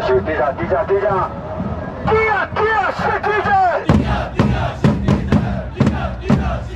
地下地下地下地下地下地下下下下下下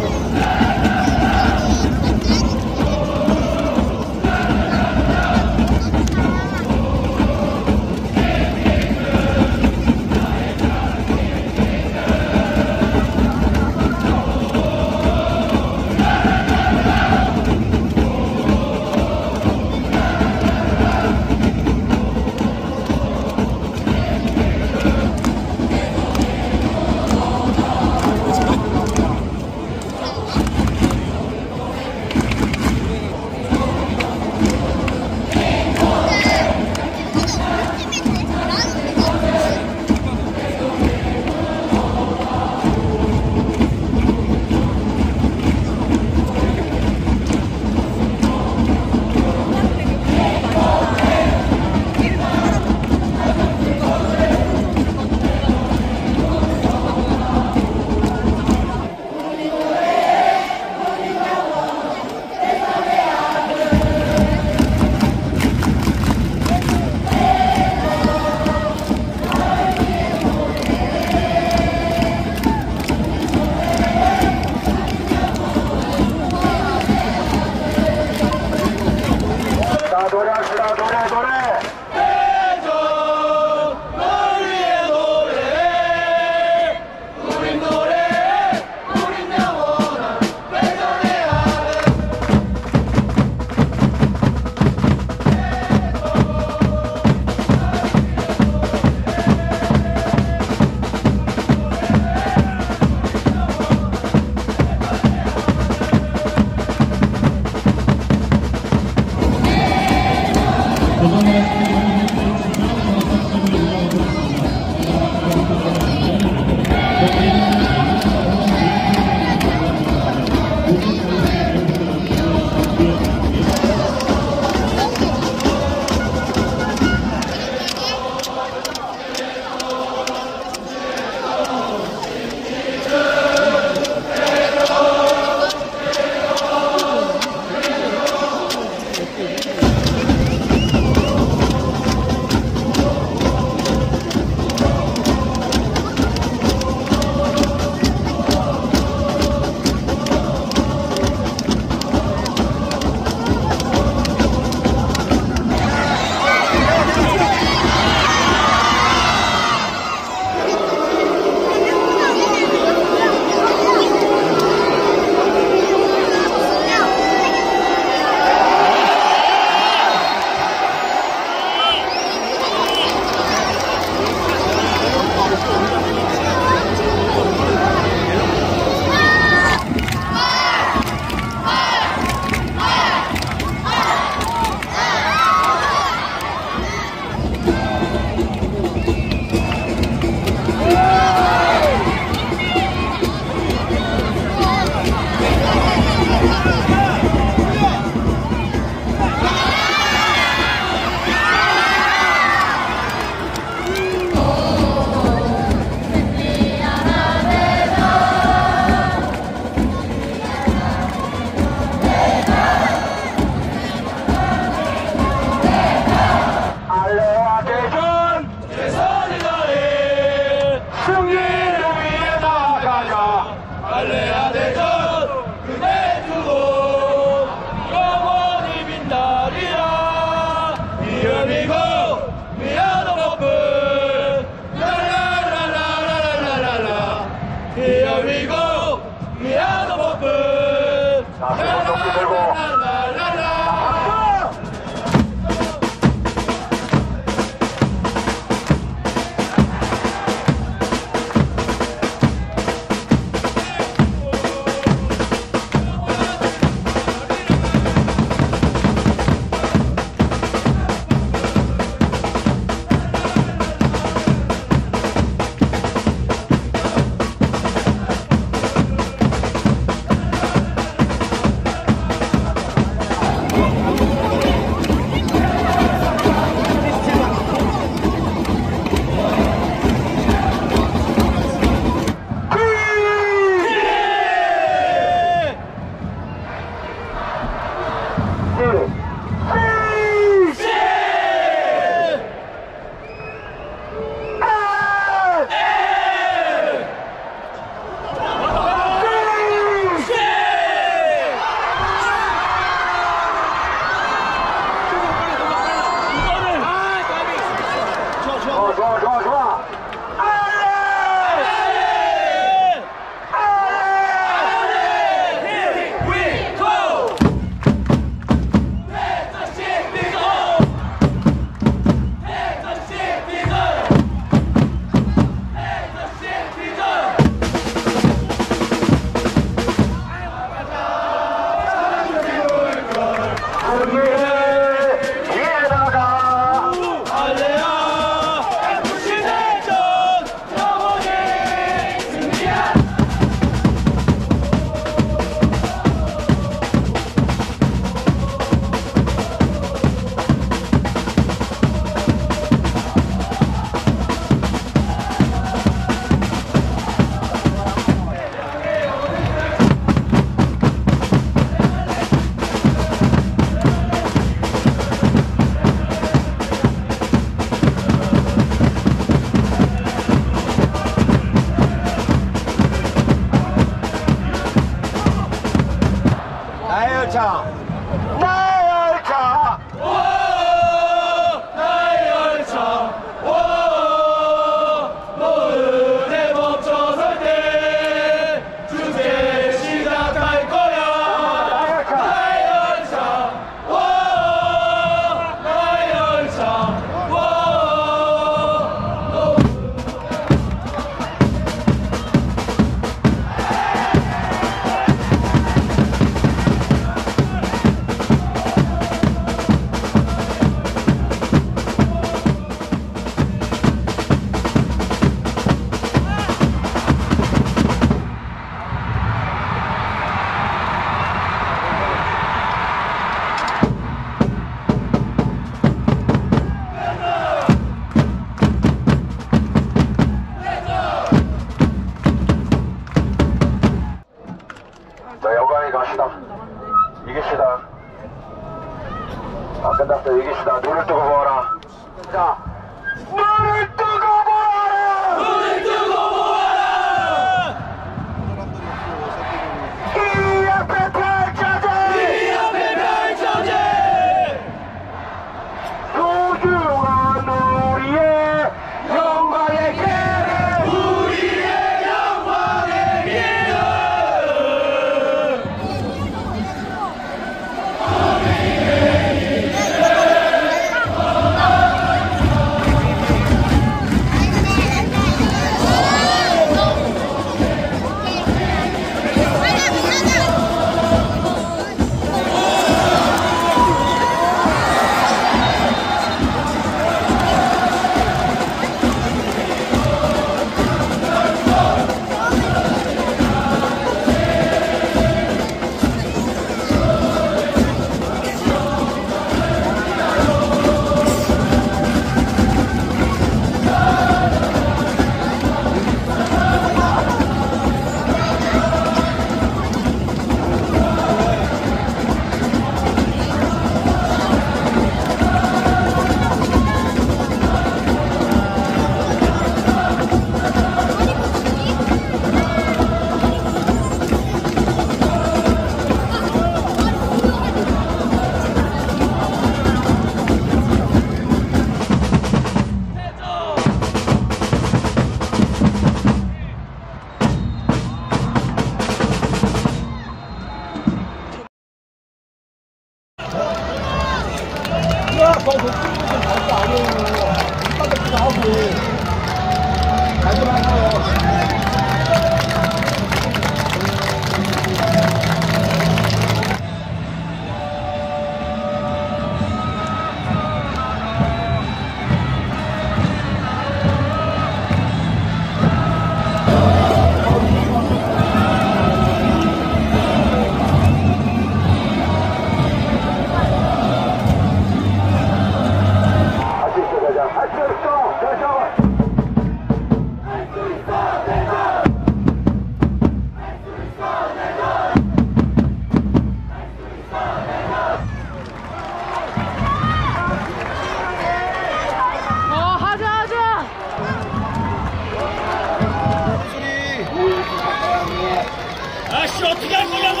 아씨 어떻게 할 거냐고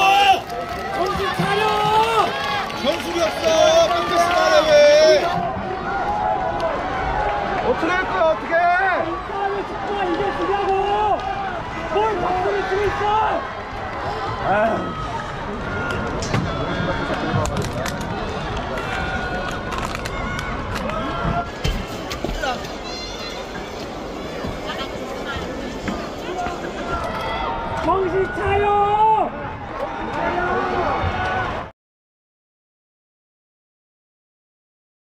정신 차려 전술이 없어. 말해 왜? 어떻게 할 거야, 어떻게? 싸움에 축구가 이게 주냐고 뭘 박수를 치고 있어 정신